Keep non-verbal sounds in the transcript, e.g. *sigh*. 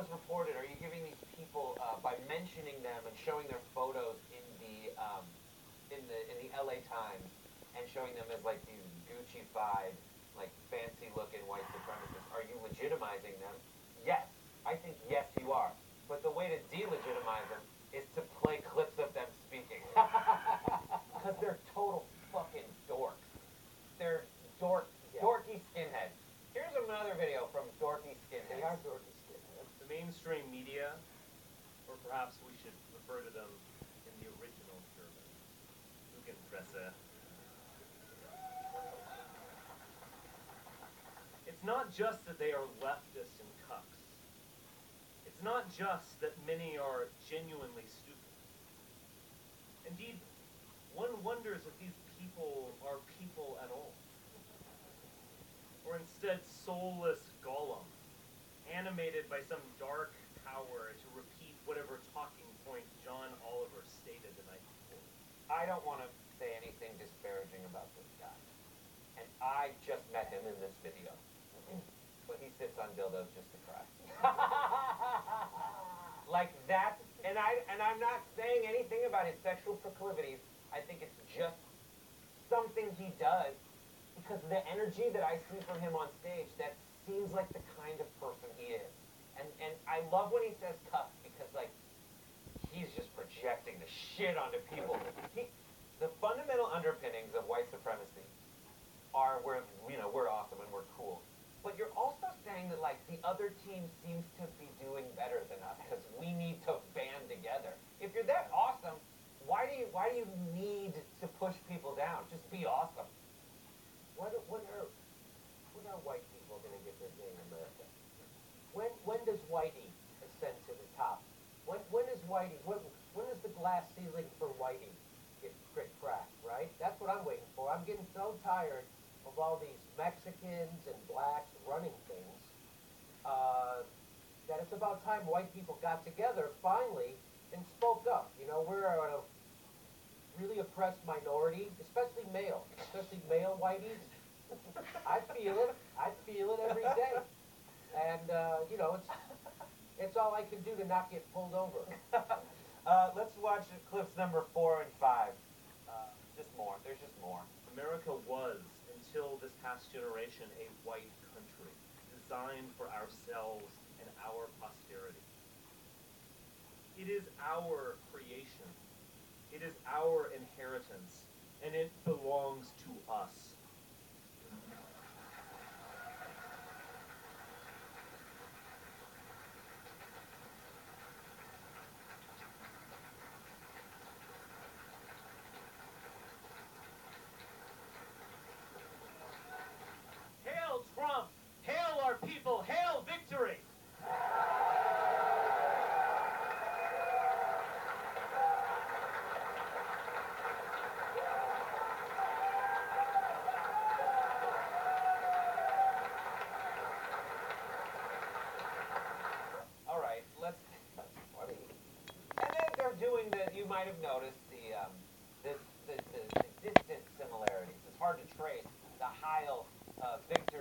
was reported, are you giving these people uh, by mentioning them and showing their photos in the um, in the in the LA Times and showing them as like these Gucci-fied, like fancy-looking white supremacists? Are you legitimizing them? Yes, I think yes you are. But the way to delegitimize them is to play clips of them speaking. *laughs* Because they're total fucking dorks. They're dork, dorky skinheads. Here's another video from dorky They skinheads. are dorky mainstream media, or perhaps we should refer to them in the original German, Lügenpresse. It's not just that they are leftists and cucks. It's not just that many are genuinely stupid. Indeed, one wonders if these people are people at all. Or instead soulless golems animated by some dark power to repeat whatever talking point John Oliver stated the night before. I don't want to say anything disparaging about this guy. And I just met him in this video. Mm-hmm. But he sits on dildos just to cry. *laughs* like that, and I and I'm not saying anything about his sexual proclivities. I think it's just something he does because the energy that I see from him on stage, that seems like the kind of person he is. And and I love when he says cuff because like he's just projecting the shit onto people. He, the fundamental underpinnings of white supremacy are we're you know we're awesome and we're cool, but you're also saying that like the other team seems to be doing better than us because we need to band together. If you're that awesome, why do you why do you need to push people down? Just be awesome. When, when are, when are white people gonna get their day in America? When, when does Whitey ascend to the top? When, when is Whitey, when, when is the glass for Whitey get crack cracked, right? That's what I'm waiting for. I'm getting so tired of all these Mexicans and blacks running things, uh, that it's about time white people got together finally and spoke up. You know, we're a really oppressed minority, especially male, especially male whiteys. I feel it. I feel it every day. And, uh, you know, it's, it's all I can do to not get pulled over. *laughs* Uh, let's watch clips number four and five. Uh, just more. There's just more. America was, until this past generation, a white country, designed for ourselves and our posterity. It is our creation. It is our inheritance, and it belongs to us. Hail Trump! Hail our people! Hail victory! All right, let's. Funny. And then they're doing the. You might have noticed the um, the, the, the, distant similarities. It's hard to trace the Heil uh, victory